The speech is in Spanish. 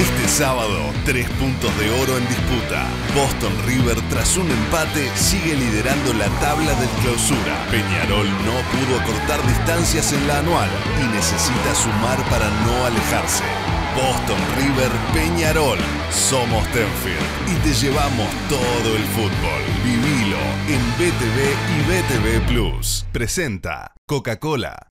Este sábado, tres puntos de oro en disputa. Boston River, tras un empate, sigue liderando la tabla del clausura. Peñarol no pudo acortar distancias en la anual y necesita sumar para no alejarse. Boston River Peñarol. Somos Tenfield y te llevamos todo el fútbol. Vivilo en BTV y BTV Plus. Presenta Coca-Cola.